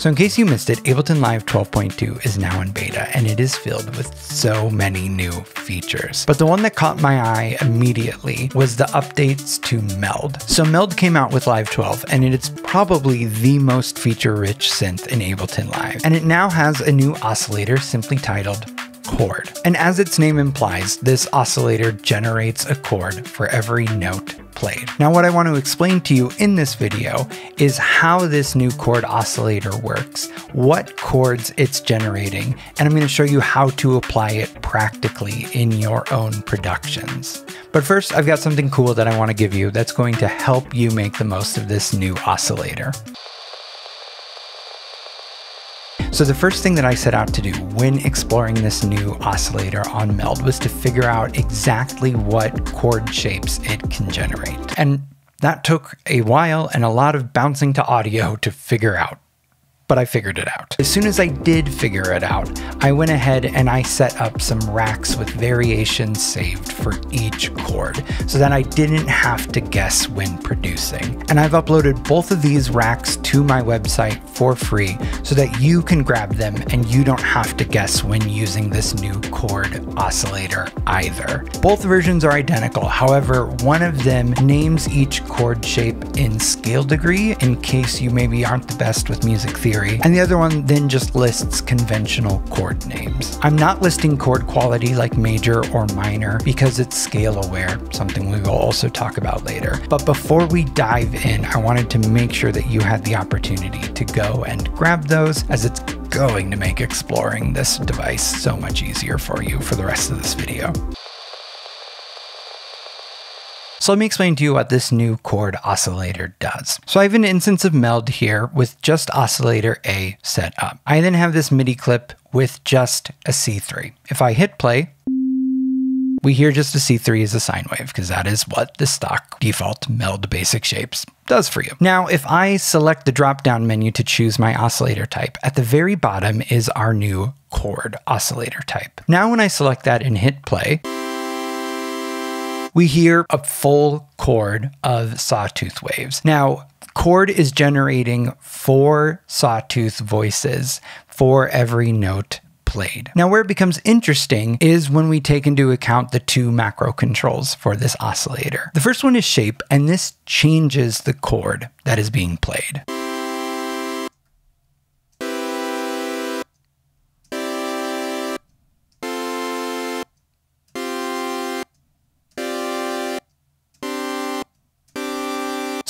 So in case you missed it, Ableton Live 12.2 is now in beta and it is filled with so many new features. But the one that caught my eye immediately was the updates to Meld. So Meld came out with Live 12 and it's probably the most feature-rich synth in Ableton Live. And it now has a new oscillator simply titled chord. And as its name implies, this oscillator generates a chord for every note played. Now what I want to explain to you in this video is how this new chord oscillator works, what chords it's generating, and I'm going to show you how to apply it practically in your own productions. But first, I've got something cool that I want to give you that's going to help you make the most of this new oscillator. So the first thing that I set out to do when exploring this new oscillator on Meld was to figure out exactly what chord shapes it can generate. And that took a while and a lot of bouncing to audio to figure out but I figured it out. As soon as I did figure it out, I went ahead and I set up some racks with variations saved for each chord so that I didn't have to guess when producing. And I've uploaded both of these racks to my website for free so that you can grab them and you don't have to guess when using this new chord oscillator either. Both versions are identical, however, one of them names each chord shape in scale degree in case you maybe aren't the best with music theory theory, and the other one then just lists conventional chord names. I'm not listing chord quality like major or minor because it's scale aware, something we will also talk about later. But before we dive in, I wanted to make sure that you had the opportunity to go and grab those as it's going to make exploring this device so much easier for you for the rest of this video. So let me explain to you what this new chord oscillator does. So I have an instance of Meld here with just oscillator A set up. I then have this MIDI clip with just a C3. If I hit play, we hear just a C3 as a sine wave because that is what the stock default Meld basic shapes does for you. Now, if I select the drop down menu to choose my oscillator type, at the very bottom is our new chord oscillator type. Now, when I select that and hit play, we hear a full chord of sawtooth waves. Now, chord is generating four sawtooth voices for every note played. Now, where it becomes interesting is when we take into account the two macro controls for this oscillator. The first one is shape, and this changes the chord that is being played.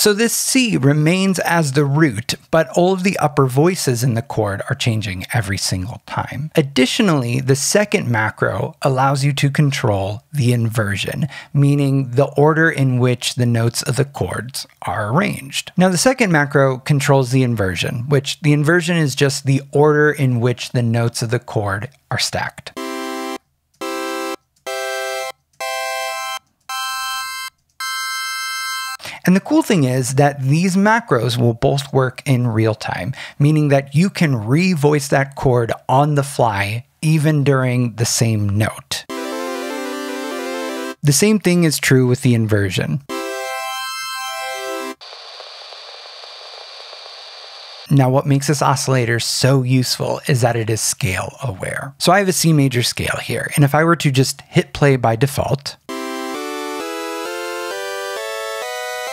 So this C remains as the root, but all of the upper voices in the chord are changing every single time. Additionally, the second macro allows you to control the inversion, meaning the order in which the notes of the chords are arranged. Now, the second macro controls the inversion, which the inversion is just the order in which the notes of the chord are stacked. And the cool thing is that these macros will both work in real time, meaning that you can revoice that chord on the fly even during the same note. The same thing is true with the inversion. Now, what makes this oscillator so useful is that it is scale aware. So I have a C major scale here, and if I were to just hit play by default,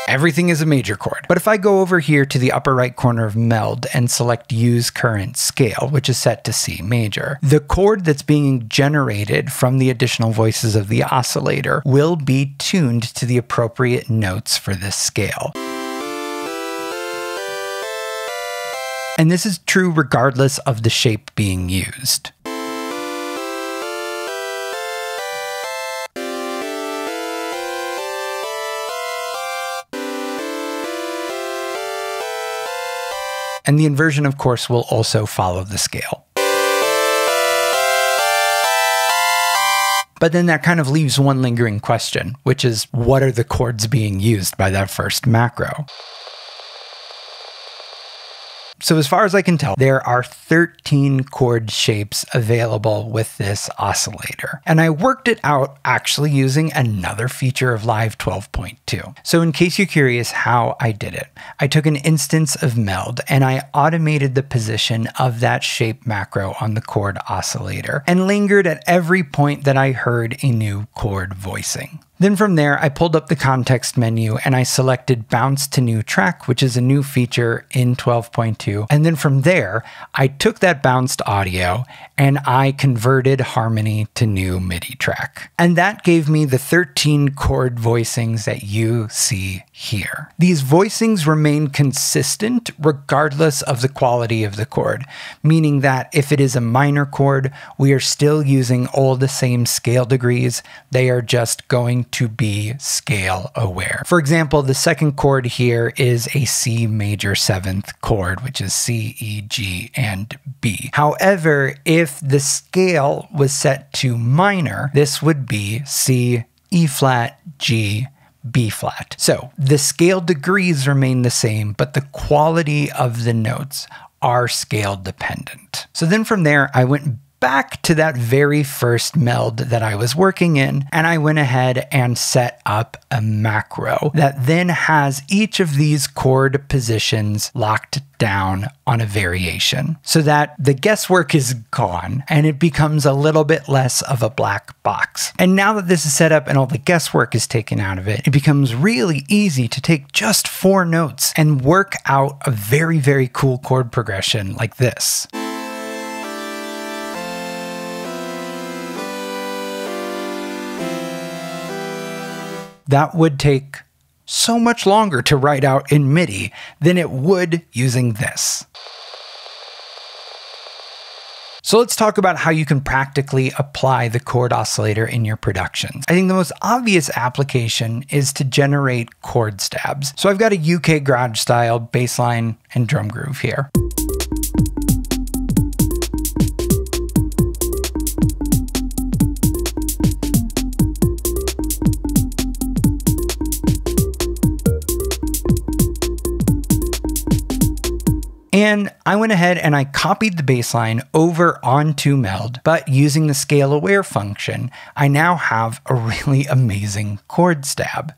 everything is a major chord. But if I go over here to the upper right corner of Meld and select Use Current Scale, which is set to C major, the chord that's being generated from the additional voices of the oscillator will be tuned to the appropriate notes for this scale. And this is true regardless of the shape being used. And the inversion, of course, will also follow the scale. But then that kind of leaves one lingering question, which is what are the chords being used by that first macro? So, as far as I can tell, there are 13 chord shapes available with this oscillator. And I worked it out actually using another feature of Live 12.2. So, in case you're curious how I did it, I took an instance of Meld and I automated the position of that shape macro on the chord oscillator and lingered at every point that I heard a new chord voicing. Then from there, I pulled up the context menu and I selected bounce to new track, which is a new feature in 12.2. And then from there, I took that bounced audio and I converted harmony to new MIDI track. And that gave me the 13 chord voicings that you see here. These voicings remain consistent regardless of the quality of the chord, meaning that if it is a minor chord, we are still using all the same scale degrees. They are just going to be scale aware. For example, the second chord here is a C major seventh chord, which is C, E, G, and B. However, if the scale was set to minor, this would be C, E flat, G, B flat. So the scale degrees remain the same, but the quality of the notes are scale dependent. So then from there, I went back to that very first meld that I was working in, and I went ahead and set up a macro that then has each of these chord positions locked down on a variation so that the guesswork is gone and it becomes a little bit less of a black box. And now that this is set up and all the guesswork is taken out of it, it becomes really easy to take just four notes and work out a very, very cool chord progression like this. That would take so much longer to write out in MIDI than it would using this. So let's talk about how you can practically apply the chord oscillator in your productions. I think the most obvious application is to generate chord stabs. So I've got a UK garage style bass line and drum groove here. And I went ahead and I copied the bass line over onto Meld, but using the scale aware function, I now have a really amazing chord stab.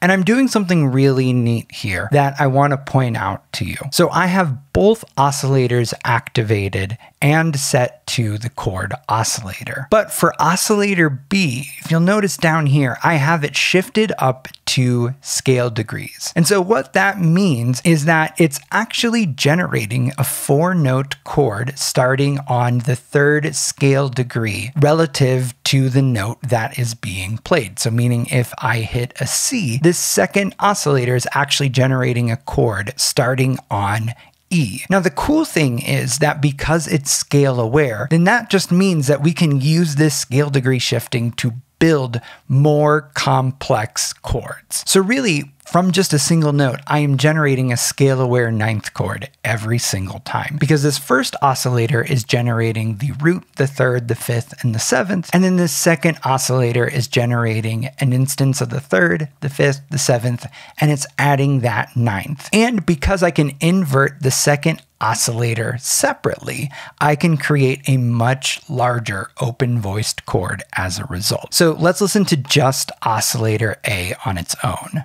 And I'm doing something really neat here that I want two point out to you. So I have both oscillators activated and set to the chord oscillator. But for oscillator B, if you'll notice down here, I have it shifted up to scale degrees. And so what that means is that it's actually generating a four note chord starting on the third scale degree relative to the note that is being played. So meaning if I hit a C, this second oscillator is actually generating a chord starting on E. Now, the cool thing is that because it's scale aware, then that just means that we can use this scale degree shifting to build more complex chords. So, really, from just a single note, I am generating a scale aware ninth chord every single time because this first oscillator is generating the root, the third, the fifth, and the seventh. And then this second oscillator is generating an instance of the third, the fifth, the seventh, and it's adding that ninth. And because I can invert the second oscillator separately, I can create a much larger open voiced chord as a result. So let's listen to just oscillator A on its own.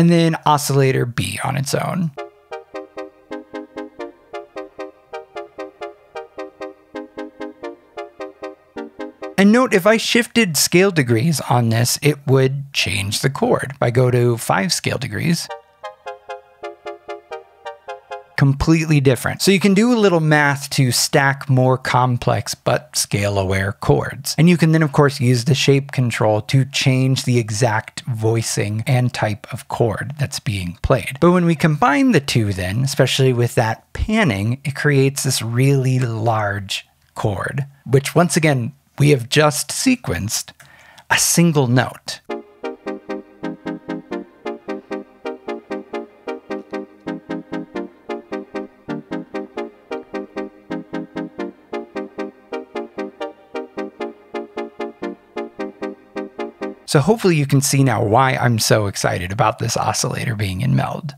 And then oscillator B on its own. And note, if I shifted scale degrees on this, it would change the chord. If I go to five scale degrees, completely different. So you can do a little math to stack more complex but scale aware chords. And you can then, of course, use the shape control to change the exact voicing and type of chord that's being played. But when we combine the two, then, especially with that panning, it creates this really large chord, which once again, we have just sequenced a single note. So hopefully you can see now why I'm so excited about this oscillator being in Meld.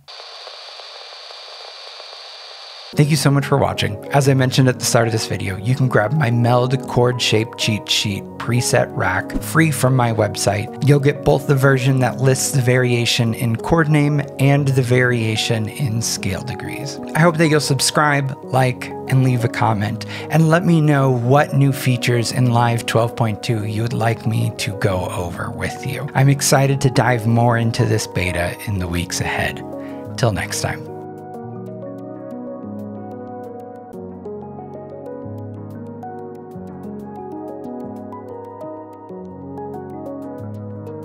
Thank you so much for watching. As I mentioned at the start of this video, you can grab my Meld chord shape cheat sheet preset rack free from my website. You'll get both the version that lists the variation in chord name and the variation in scale degrees. I hope that you'll subscribe, like, and leave a comment, and let me know what new features in Live 12.2 you would like me to go over with you. I'm excited to dive more into this beta in the weeks ahead. Till next time.